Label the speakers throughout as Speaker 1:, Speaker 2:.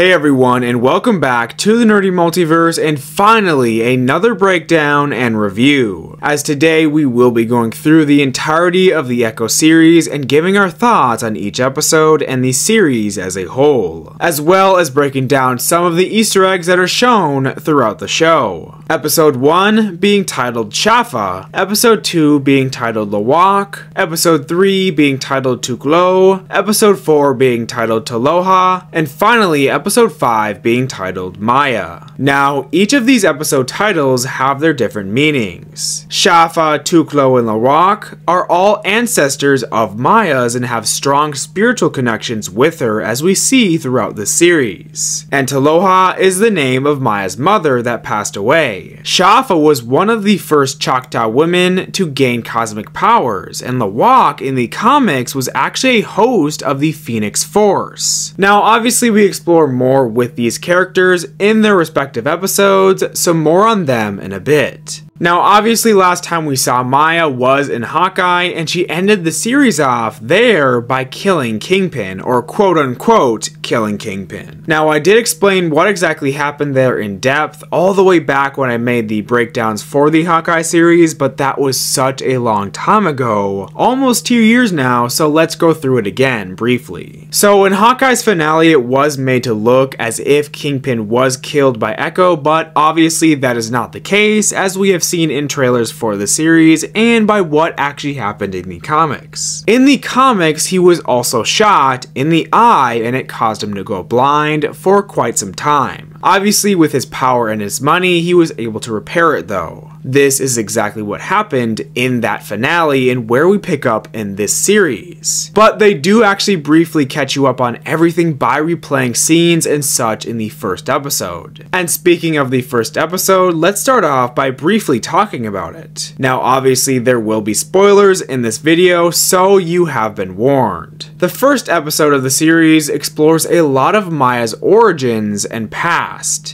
Speaker 1: Hey everyone, and welcome back to the Nerdy Multiverse, and finally another breakdown and review. As today we will be going through the entirety of the Echo series and giving our thoughts on each episode and the series as a whole, as well as breaking down some of the Easter eggs that are shown throughout the show. Episode 1 being titled Chafa, Episode 2 being titled Lowak, Episode 3 being titled Tuklo, Episode 4 being titled Taloa, and finally episode 5 being titled Maya. Now, each of these episode titles have their different meanings. Chafa, Tuklo, and Lowak are all ancestors of Maya's and have strong spiritual connections with her as we see throughout the series. And Taloa is the name of Maya's mother that passed away. Chafa was one of the first Choctaw women to gain cosmic powers, and Lowak in the comics was actually a host of the Phoenix Force. Now, obviously, we explore more with these characters in their respective episodes, so more on them in a bit. Now, obviously, last time we saw Maya was in Hawkeye, and she ended the series off there by killing Kingpin, or quote unquote, killing Kingpin. Now, I did explain what exactly happened there in depth all the way back when I made the breakdowns for the Hawkeye series, but that was such a long time ago, almost two years now, so let's go through it again briefly. So, in Hawkeye's finale, it was made to look as if Kingpin was killed by Echo, but obviously that is not the case, as we have seen in trailers for the series and by what actually happened in the comics. In the comics, he was also shot in the eye and it caused him to go blind for quite some time. Obviously, with his power and his money, he was able to repair it though. This is exactly what happened in that finale and where we pick up in this series. But they do actually briefly catch you up on everything by replaying scenes and such in the first episode. And speaking of the first episode, let's start off by briefly talking about it. Now obviously there will be spoilers in this video, so you have been warned. The first episode of the series explores a lot of Maya's origins and past.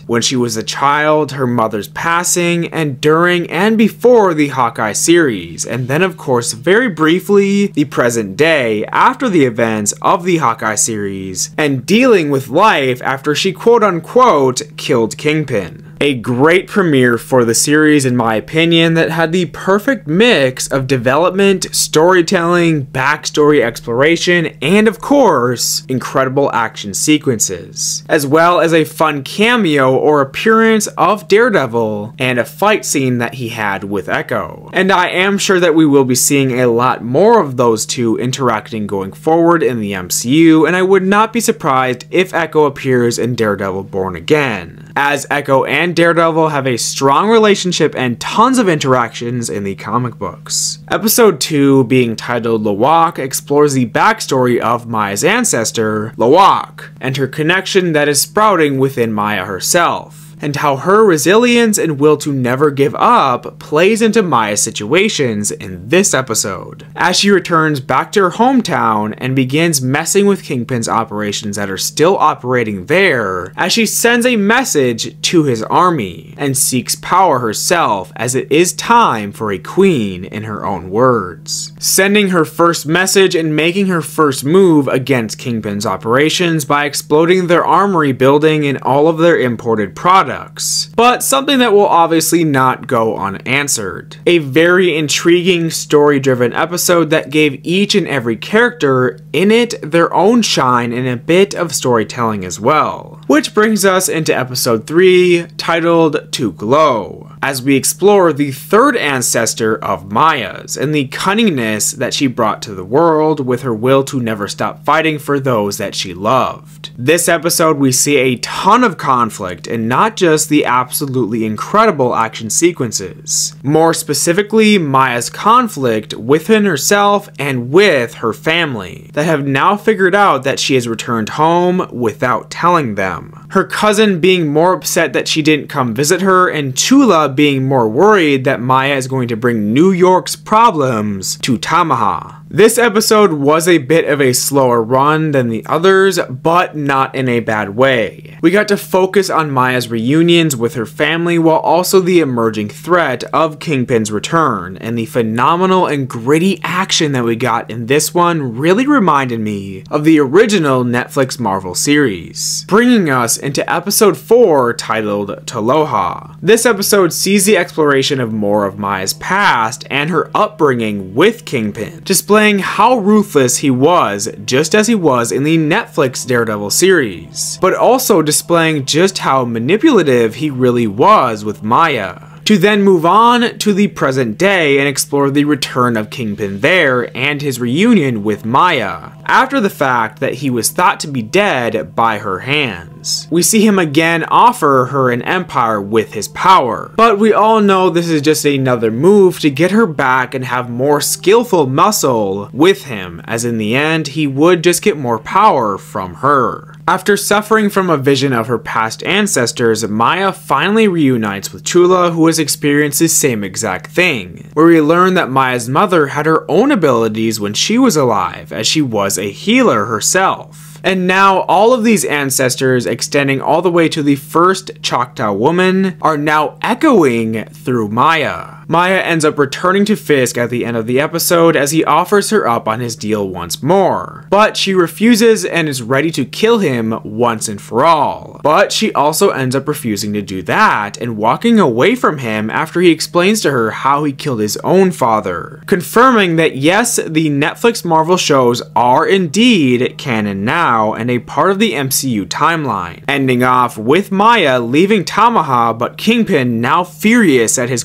Speaker 1: When she was a child, her mother's passing, and during during and before the Hawkeye series, and then of course very briefly the present day after the events of the Hawkeye series, and dealing with life after she quote unquote killed Kingpin. A great premiere for the series, in my opinion, that had the perfect mix of development, storytelling, backstory exploration, and of course, incredible action sequences, as well as a fun cameo or appearance of Daredevil and a fight scene that he had with Echo. And I am sure that we will be seeing a lot more of those two interacting going forward in the MCU, and I would not be surprised if Echo appears in Daredevil Born Again, as Echo and and Daredevil have a strong relationship and tons of interactions in the comic books. Episode 2, being titled Lowak, explores the backstory of Maya's ancestor, Lowak, and her connection that is sprouting within Maya herself and how her resilience and will to never give up plays into Maya's situations in this episode, as she returns back to her hometown and begins messing with Kingpin's operations that are still operating there, as she sends a message to his army and seeks power herself as it is time for a queen in her own words. Sending her first message and making her first move against Kingpin's operations by exploding their armory building and all of their imported products products, but something that will obviously not go unanswered. A very intriguing story driven episode that gave each and every character in it their own shine and a bit of storytelling as well. Which brings us into episode 3, titled Tuklo as we explore the third ancestor of Maya's and the cunningness that she brought to the world with her will to never stop fighting for those that she loved. This episode, we see a ton of conflict and not just the absolutely incredible action sequences. More specifically, Maya's conflict within herself and with her family that have now figured out that she has returned home without telling them. Her cousin being more upset that she didn't come visit her, and Chula being more worried that Maya is going to bring New York's problems to Tamaha. This episode was a bit of a slower run than the others, but not in a bad way. We got to focus on Maya's reunions with her family while also the emerging threat of Kingpin's return, and the phenomenal and gritty action that we got in this one really reminded me of the original Netflix Marvel series, bringing us into episode 4 titled Taloa. This episode sees the exploration of more of Maya's past and her upbringing with Kingpin, displaying displaying how ruthless he was, just as he was in the Netflix Daredevil series, but also displaying just how manipulative he really was with Maya. To then move on to the present day and explore the return of Kingpin there and his reunion with Maya, after the fact that he was thought to be dead by her hands. We see him again offer her an empire with his power, but we all know this is just another move to get her back and have more skillful muscle with him, as in the end he would just get more power from her. After suffering from a vision of her past ancestors, Maya finally reunites with Chula who has experienced the same exact thing, where we learn that Maya's mother had her own abilities when she was alive, as she was a healer herself. And now all of these ancestors extending all the way to the first Choctaw woman are now echoing through Maya. Maya ends up returning to Fisk at the end of the episode as he offers her up on his deal once more. But she refuses and is ready to kill him once and for all. But she also ends up refusing to do that and walking away from him after he explains to her how he killed his own father. Confirming that yes, the Netflix Marvel shows are indeed canon now and a part of the MCU timeline. Ending off with Maya leaving Tamaha but Kingpin now furious at his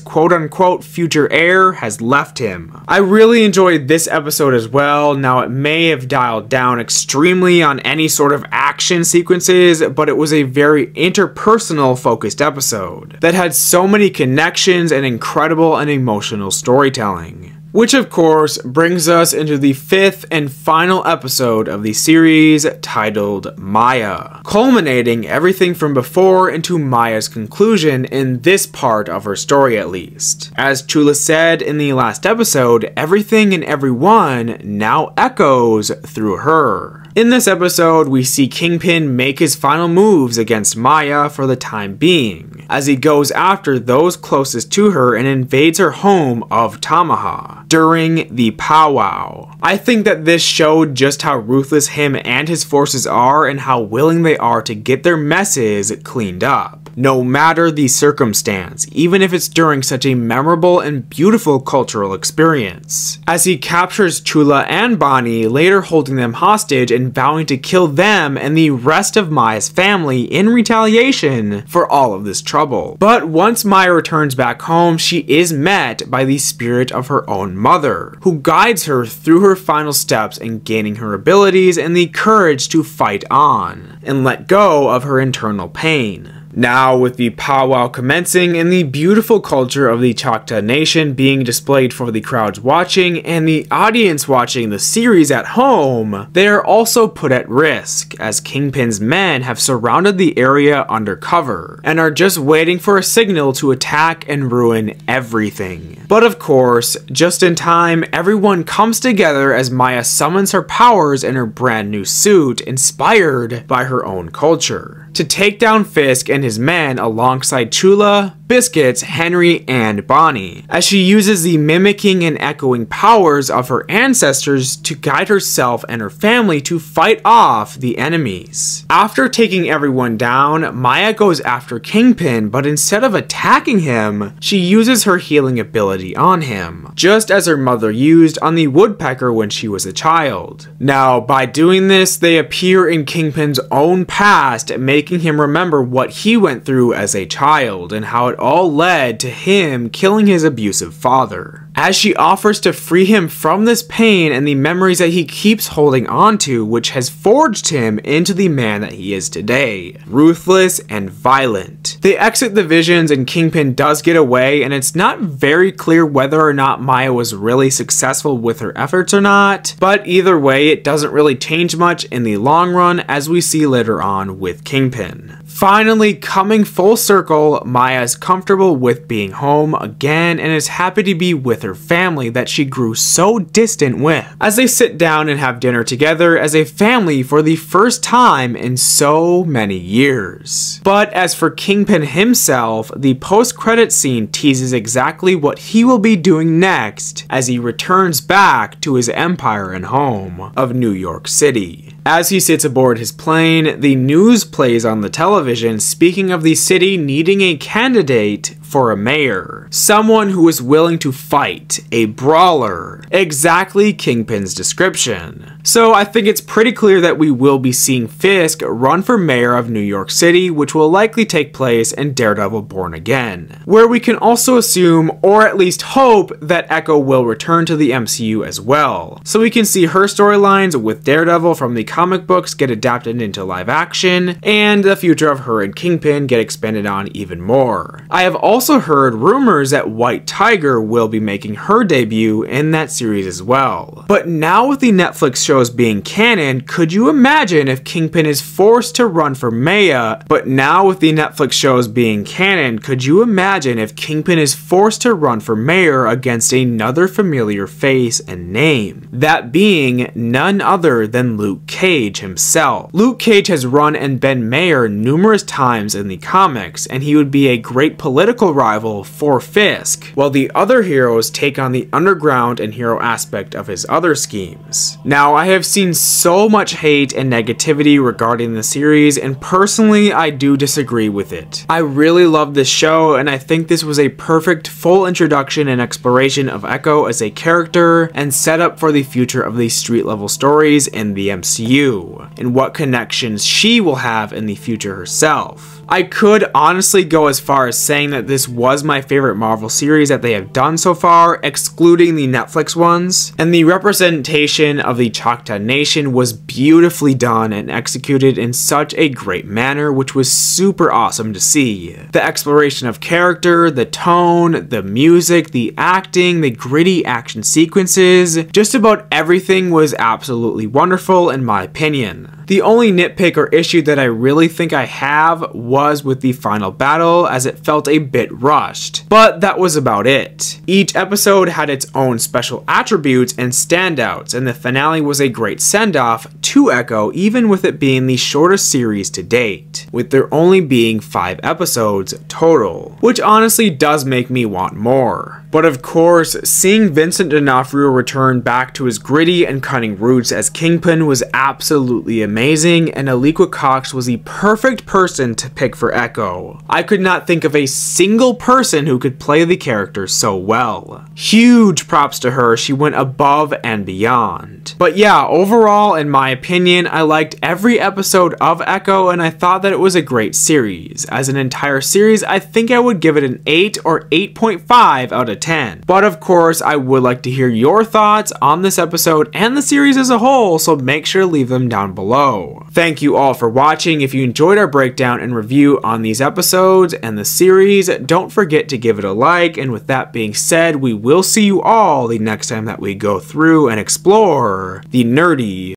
Speaker 1: quote future heir has left him. I really enjoyed this episode as well. Now it may have dialed down extremely on any sort of action sequences, but it was a very interpersonal focused episode that had so many connections and incredible and emotional storytelling. Which, of course, brings us into the fifth and final episode of the series titled Maya, culminating everything from before into Maya's conclusion in this part of her story at least. As Chula said in the last episode, everything and everyone now echoes through her. In this episode, we see Kingpin make his final moves against Maya for the time being, as he goes after those closest to her and invades her home of Tamaha during the powwow. I think that this showed just how ruthless him and his forces are and how willing they are to get their messes cleaned up no matter the circumstance, even if it's during such a memorable and beautiful cultural experience. As he captures Chula and Bonnie, later holding them hostage and vowing to kill them and the rest of Maya's family in retaliation for all of this trouble. But once Maya returns back home, she is met by the spirit of her own mother, who guides her through her final steps in gaining her abilities and the courage to fight on, and let go of her internal pain. Now, with the powwow commencing and the beautiful culture of the Choctaw Nation being displayed for the crowds watching and the audience watching the series at home, they are also put at risk as Kingpin's men have surrounded the area undercover and are just waiting for a signal to attack and ruin everything. But of course, just in time, everyone comes together as Maya summons her powers in her brand new suit inspired by her own culture to take down Fisk and his men alongside Chula, Biscuits, Henry, and Bonnie, as she uses the mimicking and echoing powers of her ancestors to guide herself and her family to fight off the enemies. After taking everyone down, Maya goes after Kingpin, but instead of attacking him, she uses her healing ability on him, just as her mother used on the woodpecker when she was a child. Now, by doing this, they appear in Kingpin's own past, making him remember what he went through as a child and how it all led to him killing his abusive father. As she offers to free him from this pain and the memories that he keeps holding onto, which has forged him into the man that he is today ruthless and violent. They exit the visions, and Kingpin does get away, and it's not very clear whether or not Maya was really successful with her efforts or not, but either way, it doesn't really change much in the long run, as we see later on with Kingpin. Finally, coming full circle, Maya is comfortable with being home again and is happy to be with her family that she grew so distant with. As they sit down and have dinner together as a family for the first time in so many years. But as for Kingpin himself, the post-credit scene teases exactly what he will be doing next as he returns back to his empire and home of New York City. As he sits aboard his plane, the news plays on the television speaking of the city needing a candidate for a mayor. Someone who is willing to fight, a brawler. Exactly Kingpin's description. So I think it's pretty clear that we will be seeing Fisk run for mayor of New York City, which will likely take place in Daredevil Born Again. Where we can also assume, or at least hope, that Echo will return to the MCU as well. So we can see her storylines with Daredevil from the comic books get adapted into live action, and the future of her and Kingpin get expanded on even more. I have also also heard rumors that White Tiger will be making her debut in that series as well. But now with the Netflix shows being canon, could you imagine if Kingpin is forced to run for mayor? But now with the Netflix shows being canon, could you imagine if Kingpin is forced to run for mayor against another familiar face and name? That being none other than Luke Cage himself. Luke Cage has run and been mayor numerous times in the comics, and he would be a great political rival for Fisk, while the other heroes take on the underground and hero aspect of his other schemes. Now, I have seen so much hate and negativity regarding the series, and personally, I do disagree with it. I really love this show, and I think this was a perfect full introduction and exploration of Echo as a character, and setup for the future of these street level stories in the MCU, and what connections she will have in the future herself. I could honestly go as far as saying that this was my favorite Marvel series that they have done so far, excluding the Netflix ones, and the representation of the Choctaw Nation was beautifully done and executed in such a great manner, which was super awesome to see. The exploration of character, the tone, the music, the acting, the gritty action sequences, just about everything was absolutely wonderful in my opinion. The only nitpick or issue that I really think I have was with the final battle as it felt a bit rushed, but that was about it. Each episode had its own special attributes and standouts and the finale was a great send-off to Echo even with it being the shortest series to date, with there only being 5 episodes total, which honestly does make me want more. But of course, seeing Vincent D'Onofrio return back to his gritty and cunning roots as Kingpin was absolutely amazing, and Alaqua Cox was the perfect person to pick for Echo. I could not think of a single person who could play the character so well. Huge props to her, she went above and beyond. But yeah, overall, in my opinion, I liked every episode of Echo and I thought that it was a great series. As an entire series, I think I would give it an 8 or 8.5 out of 10. But of course, I would like to hear your thoughts on this episode and the series as a whole, so make sure to leave them down below. Thank you all for watching. If you enjoyed our breakdown and review on these episodes and the series, don't forget to give it a like. And with that being said, we will see you all the next time that we go through and explore the nerdy